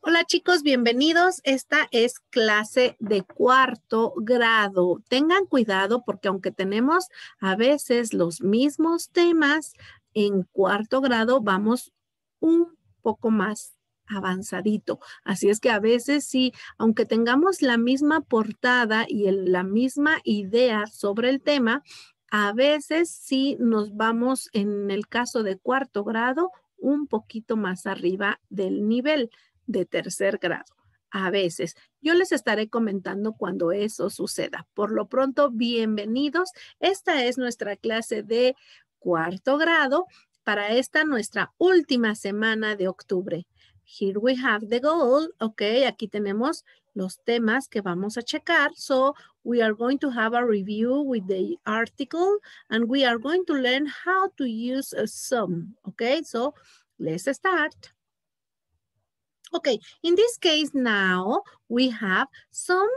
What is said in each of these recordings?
Hola chicos, bienvenidos. Esta es clase de cuarto grado. Tengan cuidado porque aunque tenemos a veces los mismos temas, en cuarto grado vamos un poco más avanzadito. Así es que a veces sí, aunque tengamos la misma portada y la misma idea sobre el tema, a veces sí nos vamos en el caso de cuarto grado un poquito más arriba del nivel de tercer grado. A veces, yo les estaré comentando cuando eso suceda. Por lo pronto, bienvenidos. Esta es nuestra clase de cuarto grado para esta nuestra última semana de octubre. Here we have the goal. Ok, aquí tenemos los temas que vamos a checar. So we are going to have a review with the article and we are going to learn how to use a sum. Okay, so let's start. Okay, in this case now we have some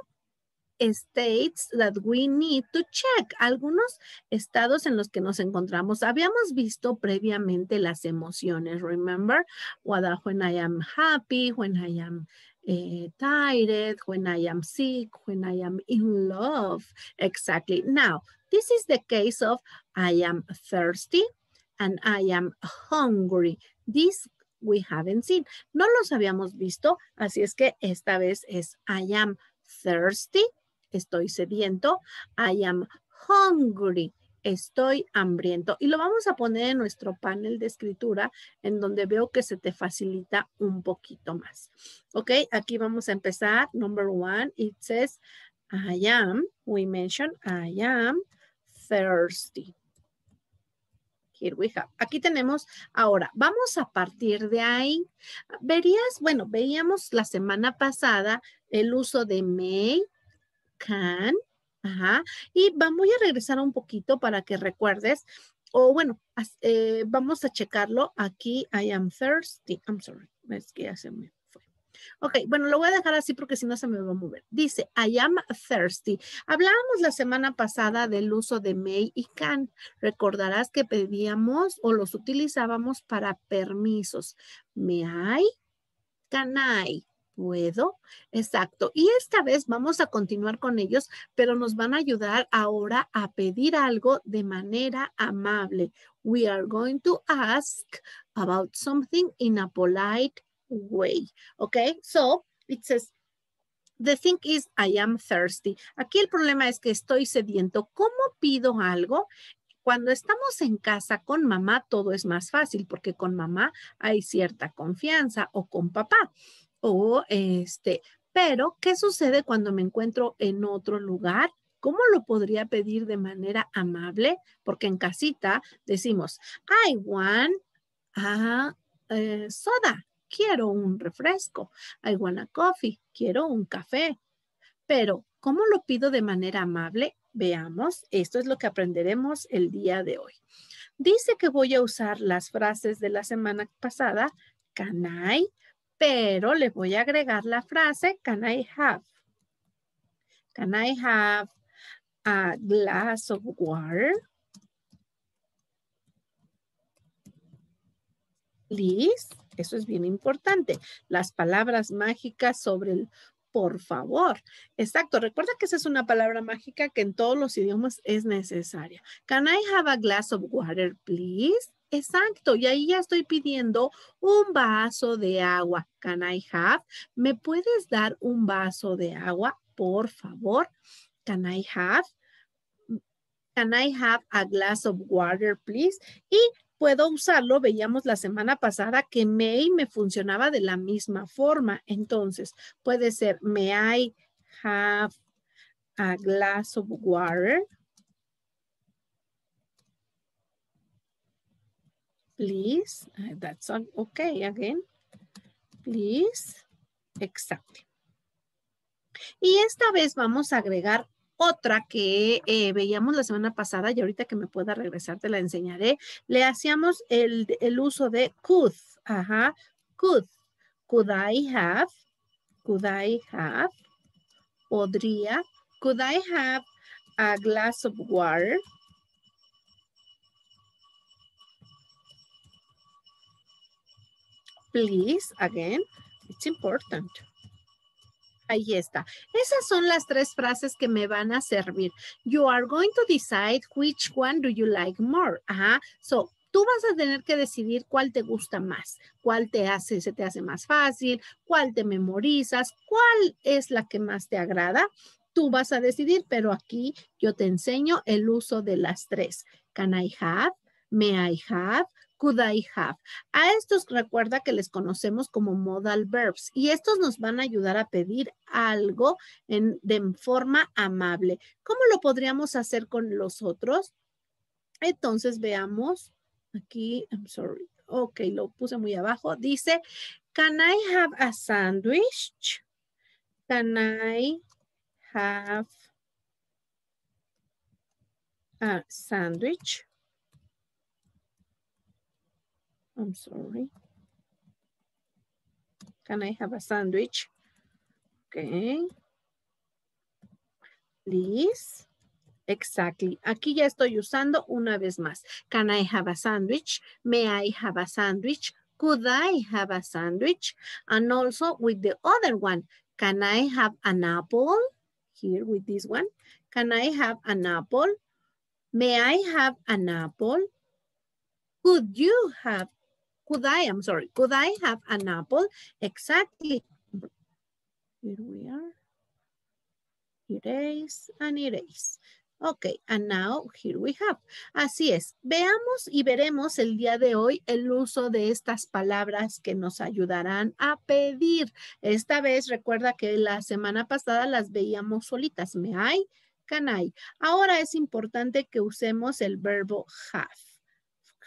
states that we need to check. Algunos estados en los que nos encontramos. Habíamos visto previamente las emociones, remember? When I am happy, when I am uh, tired, when I am sick, when I am in love. Exactly. Now, this is the case of I am thirsty and I am hungry. These we haven't seen. No los habíamos visto, así es que esta vez es I am thirsty, estoy sediento. I am hungry, estoy hambriento. Y lo vamos a poner en nuestro panel de escritura en donde veo que se te facilita un poquito más. Ok, aquí vamos a empezar. Number one, it says I am, we mentioned I am thirsty. Here we have. Aquí tenemos, ahora, vamos a partir de ahí. Verías, bueno, veíamos la semana pasada el uso de may, can, ajá, y voy a regresar un poquito para que recuerdes, o bueno, eh, vamos a checarlo aquí, I am thirsty, I'm sorry, es que ya se me Ok, bueno, lo voy a dejar así porque si no se me va a mover. Dice, I am thirsty. Hablábamos la semana pasada del uso de may y can. Recordarás que pedíamos o los utilizábamos para permisos. May I? Can I? ¿Puedo? Exacto. Y esta vez vamos a continuar con ellos, pero nos van a ayudar ahora a pedir algo de manera amable. We are going to ask about something in a polite way. Okay, so it says, the thing is, I am thirsty. Aquí el problema es que estoy sediento. ¿Cómo pido algo? Cuando estamos en casa con mamá, todo es más fácil porque con mamá hay cierta confianza o con papá. O este, pero ¿qué sucede cuando me encuentro en otro lugar? ¿Cómo lo podría pedir de manera amable? Porque en casita decimos, I want a eh, soda quiero un refresco. I want a coffee, quiero un café. Pero, ¿cómo lo pido de manera amable? Veamos, esto es lo que aprenderemos el día de hoy. Dice que voy a usar las frases de la semana pasada, can I, pero le voy a agregar la frase, can I have? Can I have a glass of water? Please. Eso es bien importante. Las palabras mágicas sobre el por favor. Exacto. Recuerda que esa es una palabra mágica que en todos los idiomas es necesaria. Can I have a glass of water, please? Exacto. Y ahí ya estoy pidiendo un vaso de agua. Can I have? ¿Me puedes dar un vaso de agua, por favor? Can I have? Can I have a glass of water, please? Y puedo usarlo, veíamos la semana pasada que may me funcionaba de la misma forma. Entonces, puede ser, may I have a glass of water? Please, uh, that's okay again. Please, exactly. Y esta vez vamos a agregar otra que eh, veíamos la semana pasada y ahorita que me pueda regresar te la enseñaré. Le hacíamos el, el uso de could. Ajá. Could. Could I have? Could I have? Podría. Could I have a glass of water? Please, again. It's important. Ahí está. Esas son las tres frases que me van a servir. You are going to decide which one do you like more. Ajá. So, tú vas a tener que decidir cuál te gusta más, cuál te hace, se te hace más fácil, cuál te memorizas, cuál es la que más te agrada. Tú vas a decidir, pero aquí yo te enseño el uso de las tres. Can I have? May I have? Could I have. A estos recuerda que les conocemos como modal verbs y estos nos van a ayudar a pedir algo en, de forma amable. ¿Cómo lo podríamos hacer con los otros? Entonces veamos aquí, I'm sorry. Ok, lo puse muy abajo. Dice, can I have a sandwich? Can I have a sandwich? I'm sorry. Can I have a sandwich? Okay. Please. Exactly. Aquí ya estoy usando una vez más. Can I have a sandwich? May I have a sandwich? Could I have a sandwich? And also with the other one, can I have an apple? Here with this one. Can I have an apple? May I have an apple? Could you have could I, I'm sorry, could I have an apple? Exactly. Here we are. Erase and erase. Ok, and now here we have. Así es. Veamos y veremos el día de hoy el uso de estas palabras que nos ayudarán a pedir. Esta vez recuerda que la semana pasada las veíamos solitas. Me hay, can I. Ahora es importante que usemos el verbo have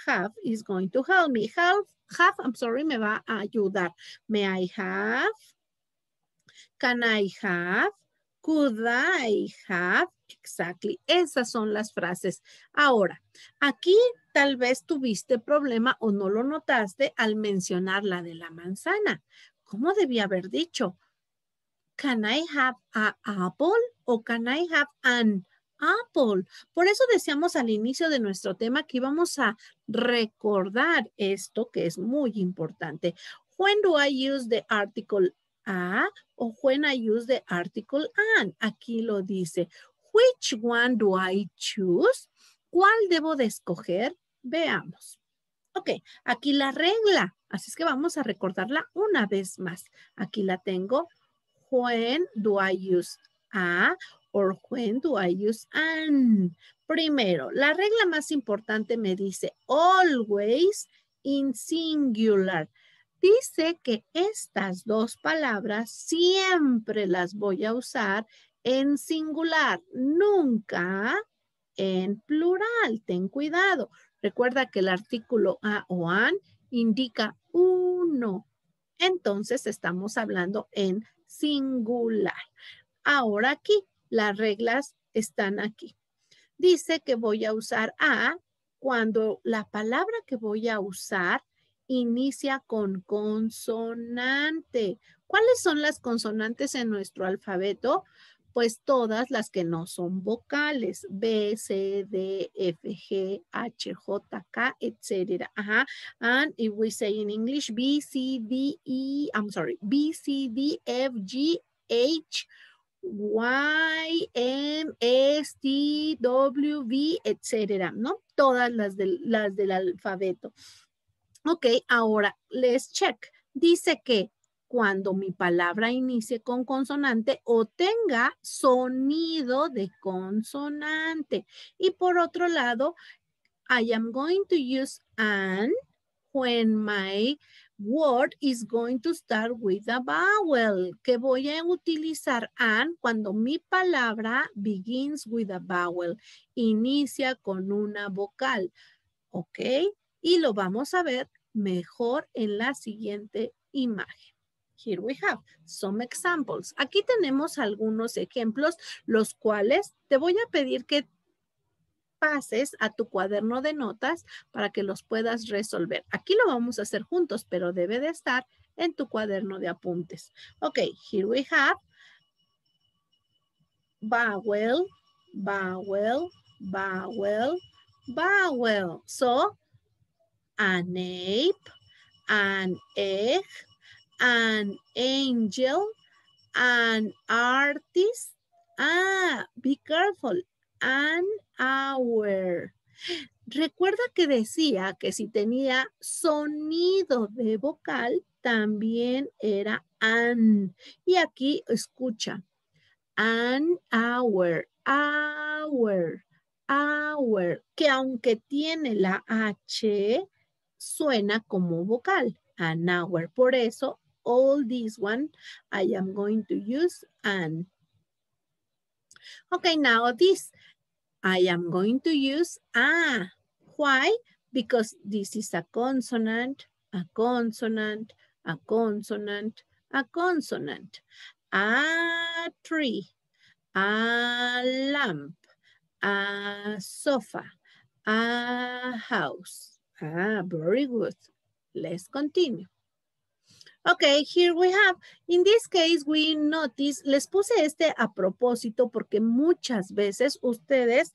have is going to help me. Have, have, I'm sorry, me va a ayudar. May I have? Can I have? Could I have? Exactly. Esas son las frases. Ahora, aquí tal vez tuviste problema o no lo notaste al mencionar la de la manzana. ¿Cómo debía haber dicho? Can I have a apple o can I have an Apple. Por eso decíamos al inicio de nuestro tema que íbamos a recordar esto que es muy importante. When do I use the article a o when I use the article an? Aquí lo dice. Which one do I choose? ¿Cuál debo de escoger? Veamos. Ok, aquí la regla. Así es que vamos a recordarla una vez más. Aquí la tengo. When do I use a or when do I use an? Primero, la regla más importante me dice always in singular. Dice que estas dos palabras siempre las voy a usar en singular, nunca en plural. Ten cuidado. Recuerda que el artículo a o an indica uno. Entonces estamos hablando en singular. Ahora aquí, las reglas están aquí. Dice que voy a usar a cuando la palabra que voy a usar inicia con consonante. ¿Cuáles son las consonantes en nuestro alfabeto? Pues todas las que no son vocales. B, C, D, F, G, H, J, K, etc. Ajá. And if we say in English B, C, D, E, I'm sorry, B, C, D, F, G, H, Y, M, S, T, W, V, etcétera, ¿no? Todas las del, las del alfabeto. Ok, ahora, let's check. Dice que cuando mi palabra inicie con consonante o tenga sonido de consonante. Y por otro lado, I am going to use an when my word is going to start with a vowel, que voy a utilizar an cuando mi palabra begins with a vowel, inicia con una vocal, ¿ok? Y lo vamos a ver mejor en la siguiente imagen. Here we have some examples. Aquí tenemos algunos ejemplos, los cuales te voy a pedir que pases a tu cuaderno de notas para que los puedas resolver. Aquí lo vamos a hacer juntos, pero debe de estar en tu cuaderno de apuntes. Ok, here we have vowel, vowel, vowel, vowel. So, an ape, an egg, an angel, an artist. Ah, be careful. An hour. Recuerda que decía que si tenía sonido de vocal, también era an. Y aquí escucha. An hour, hour, hour, que aunque tiene la H, suena como vocal. An hour. Por eso, all this one, I am going to use an. Okay, now this, I am going to use a. Why? Because this is a consonant, a consonant, a consonant, a consonant. A tree, a lamp, a sofa, a house. Ah, very good. Let's continue. Okay, here we have, in this case, we notice, les puse este a propósito porque muchas veces ustedes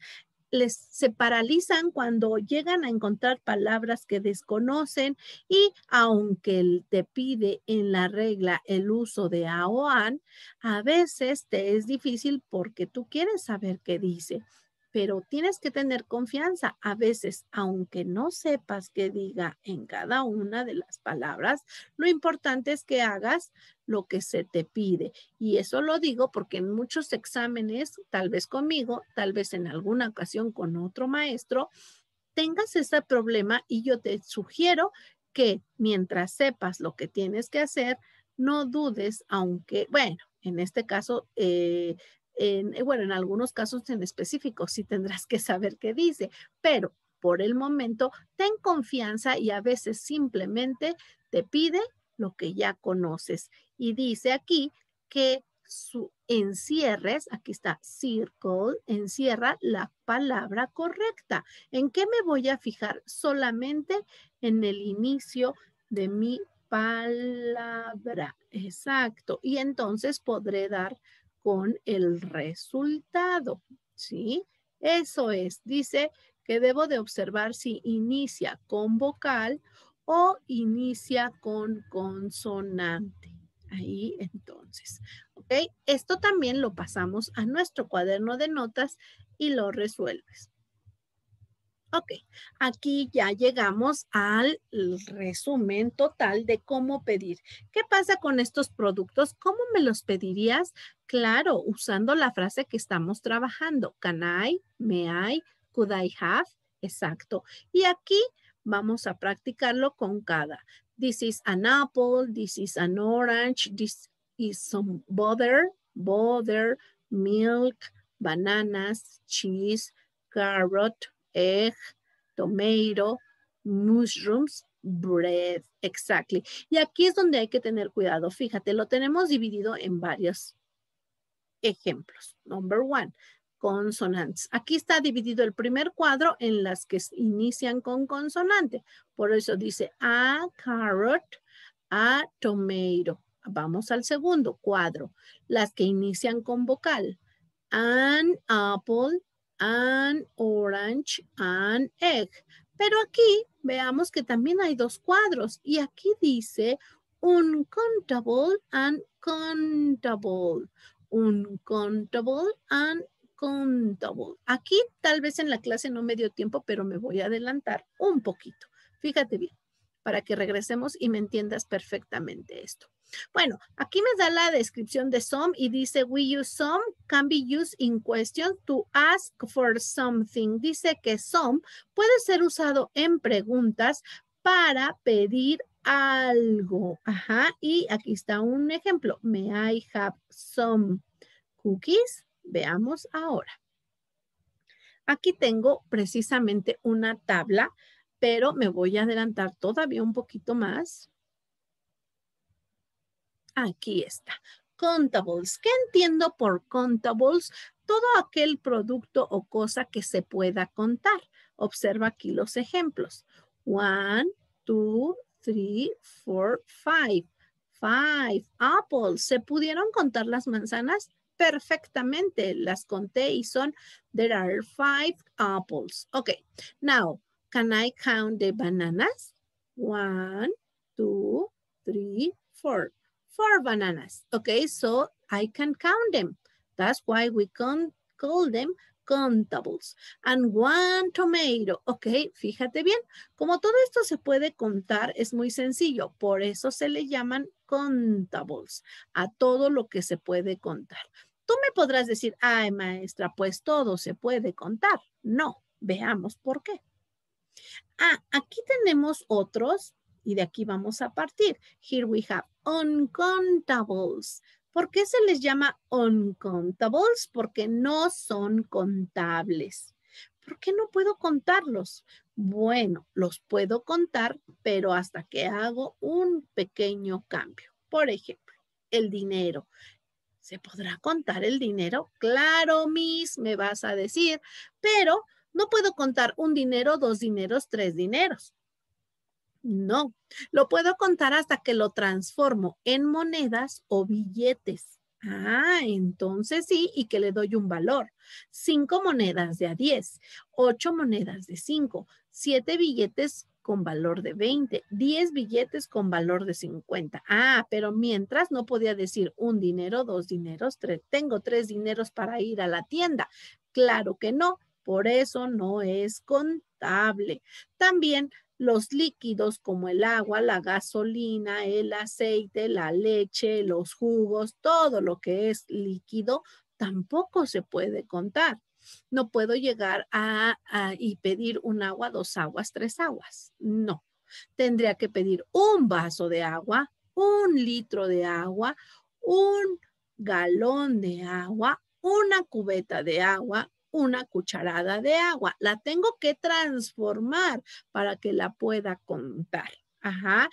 les se paralizan cuando llegan a encontrar palabras que desconocen y aunque te pide en la regla el uso de a o an, a veces te es difícil porque tú quieres saber qué dice pero tienes que tener confianza. A veces, aunque no sepas qué diga en cada una de las palabras, lo importante es que hagas lo que se te pide. Y eso lo digo porque en muchos exámenes, tal vez conmigo, tal vez en alguna ocasión con otro maestro, tengas ese problema y yo te sugiero que mientras sepas lo que tienes que hacer, no dudes, aunque, bueno, en este caso, eh, en, eh, bueno, en algunos casos en específico sí tendrás que saber qué dice, pero por el momento ten confianza y a veces simplemente te pide lo que ya conoces. Y dice aquí que su encierres, aquí está circle, encierra la palabra correcta. ¿En qué me voy a fijar? Solamente en el inicio de mi palabra. Exacto. Y entonces podré dar con el resultado, ¿sí? Eso es, dice que debo de observar si inicia con vocal o inicia con consonante. Ahí entonces. Esto también lo pasamos a nuestro cuaderno de notas y lo resuelves. Ok, aquí ya llegamos al resumen total de cómo pedir. ¿Qué pasa con estos productos? ¿Cómo me los pedirías? Claro, usando la frase que estamos trabajando. Can I, may I, could I have? Exacto. Y aquí vamos a practicarlo con cada. This is an apple, this is an orange, this is some butter, butter, milk, bananas, cheese, carrot, egg, tomato, mushrooms, bread. Exactly. Y aquí es donde hay que tener cuidado. Fíjate, lo tenemos dividido en varios ejemplos. Number one, consonants. Aquí está dividido el primer cuadro en las que inician con consonante. Por eso dice a carrot, a tomato. Vamos al segundo cuadro. Las que inician con vocal. An apple, an orange, an egg. Pero aquí veamos que también hay dos cuadros y aquí dice uncountable and countable. Uncountable and countable. Aquí tal vez en la clase no me dio tiempo, pero me voy a adelantar un poquito. Fíjate bien, para que regresemos y me entiendas perfectamente esto. Bueno, aquí me da la descripción de some y dice we use some can be used in question to ask for something. Dice que some puede ser usado en preguntas para pedir algo. Ajá, y aquí está un ejemplo. May I have some cookies? Veamos ahora. Aquí tengo precisamente una tabla, pero me voy a adelantar todavía un poquito más. Aquí está. Contables. ¿Qué entiendo por contables? Todo aquel producto o cosa que se pueda contar. Observa aquí los ejemplos. One, two, three, four, five. Five apples. ¿Se pudieron contar las manzanas? Perfectamente. Las conté y son, there are five apples. Okay. Now, can I count the bananas? One, two, three, four. Four bananas. Okay, so I can count them. That's why we can call them contables. And one tomato. Ok, fíjate bien. Como todo esto se puede contar, es muy sencillo. Por eso se le llaman contables. A todo lo que se puede contar. Tú me podrás decir, ay maestra, pues todo se puede contar. No, veamos por qué. Ah, aquí tenemos otros y de aquí vamos a partir. Here we have uncontables. ¿Por qué se les llama uncontables? Porque no son contables. ¿Por qué no puedo contarlos? Bueno, los puedo contar, pero hasta que hago un pequeño cambio. Por ejemplo, el dinero. ¿Se podrá contar el dinero? Claro, Miss, me vas a decir, pero no puedo contar un dinero, dos dineros, tres dineros. No, lo puedo contar hasta que lo transformo en monedas o billetes. Ah, entonces sí, y que le doy un valor. Cinco monedas de a diez, ocho monedas de cinco, siete billetes con valor de 20, 10 billetes con valor de 50. Ah, pero mientras no podía decir un dinero, dos dineros, tres. Tengo tres dineros para ir a la tienda. Claro que no, por eso no es contable. También los líquidos como el agua, la gasolina, el aceite, la leche, los jugos, todo lo que es líquido, tampoco se puede contar. No puedo llegar a, y pedir un agua, dos aguas, tres aguas. No. Tendría que pedir un vaso de agua, un litro de agua, un galón de agua, una cubeta de agua, una cucharada de agua. La tengo que transformar para que la pueda contar. Ajá.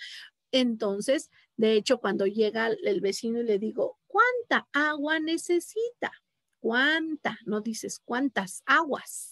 Entonces, de hecho, cuando llega el vecino y le digo, ¿cuánta agua necesita? ¿Cuánta? No dices cuántas aguas.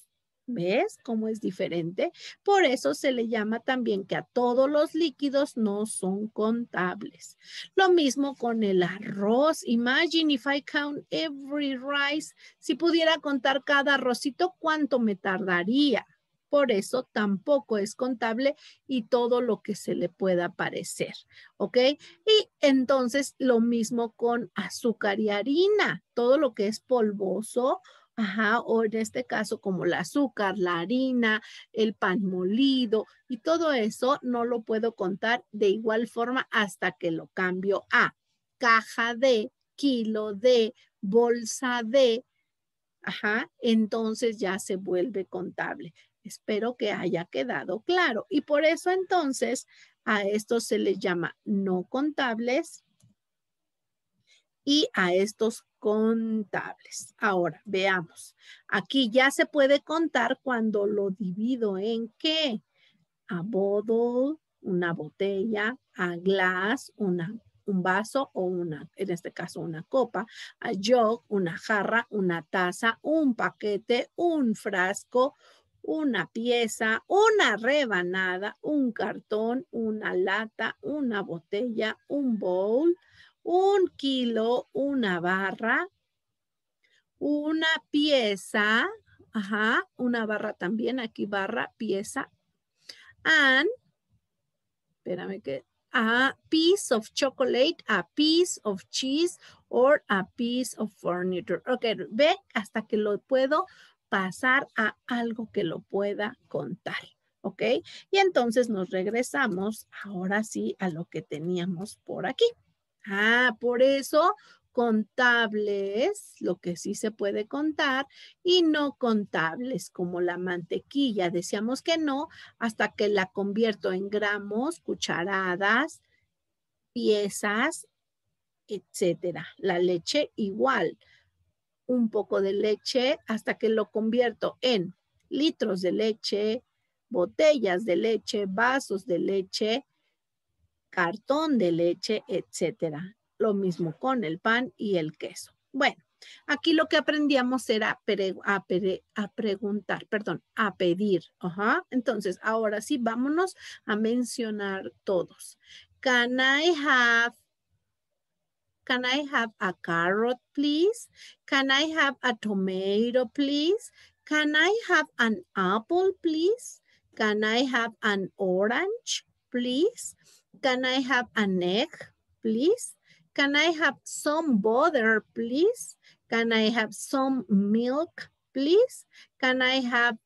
¿Ves cómo es diferente? Por eso se le llama también que a todos los líquidos no son contables. Lo mismo con el arroz. Imagine if I count every rice. Si pudiera contar cada arrocito, ¿cuánto me tardaría? Por eso tampoco es contable y todo lo que se le pueda parecer. ¿Ok? Y entonces lo mismo con azúcar y harina. Todo lo que es polvoso Ajá, o en este caso como el azúcar, la harina, el pan molido y todo eso no lo puedo contar de igual forma hasta que lo cambio a caja de, kilo de, bolsa de, ajá, entonces ya se vuelve contable. Espero que haya quedado claro. Y por eso entonces a esto se les llama no contables y a estos contables. Ahora, veamos. Aquí ya se puede contar cuando lo divido en qué. A bottle, una botella, a glass, una, un vaso o una, en este caso una copa, a jug, una jarra, una taza, un paquete, un frasco, una pieza, una rebanada, un cartón, una lata, una botella, un bowl, un kilo, una barra, una pieza, ajá, una barra también, aquí barra, pieza, and, espérame que, a piece of chocolate, a piece of cheese, or a piece of furniture. Ok, ve hasta que lo puedo pasar a algo que lo pueda contar. ¿Ok? Y entonces nos regresamos ahora sí a lo que teníamos por aquí. Ah, por eso contables, lo que sí se puede contar, y no contables, como la mantequilla. Decíamos que no hasta que la convierto en gramos, cucharadas, piezas, etcétera. La leche igual. Un poco de leche hasta que lo convierto en litros de leche, botellas de leche, vasos de leche, cartón de leche, etcétera. Lo mismo con el pan y el queso. Bueno, aquí lo que aprendíamos era a, preguntar, perdón, a pedir. Ajá. Entonces, ahora sí, vámonos a mencionar todos. Can I have Can I have a carrot, please? Can I have a tomato, please? Can I have an apple, please? Can I have an orange, please? Can I have an egg, please? Can I have some butter, please? Can I have some milk, please? Can I have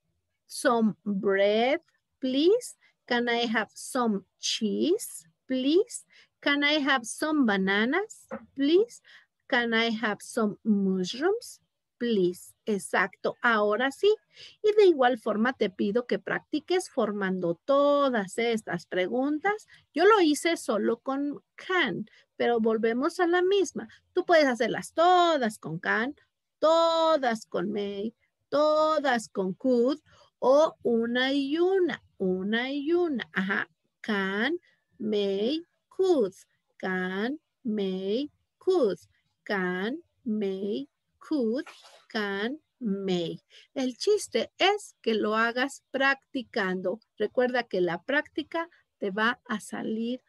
some bread, please? Can I have some cheese, please? Can I have some bananas, please? Can I have some mushrooms, please? Exacto, ahora sí. Y de igual forma te pido que practiques formando todas estas preguntas. Yo lo hice solo con can, pero volvemos a la misma. Tú puedes hacerlas todas con can, todas con may, todas con could o una y una, una y una. Ajá. Can, may, could. Can, may, could. Can, may, could. Can, may. El chiste es que lo hagas practicando. Recuerda que la práctica te va a salir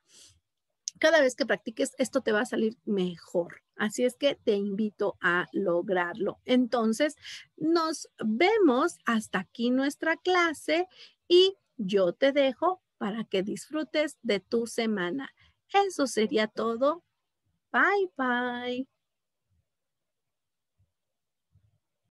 cada vez que practiques, esto te va a salir mejor. Así es que te invito a lograrlo. Entonces, nos vemos hasta aquí nuestra clase y yo te dejo para que disfrutes de tu semana. Eso sería todo. Bye, bye.